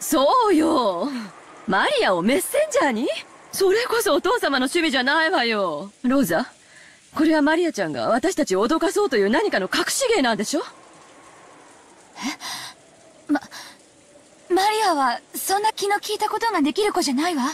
そうよ。マリアをメッセンジャーに？それこそお父様の趣味じゃないわよ。ローザ、これはマリアちゃんが私たちを脅かそうという何かの隠し芸なんでしょ？え？ま、マリアはそんな気の利いたことができる子じゃないわ。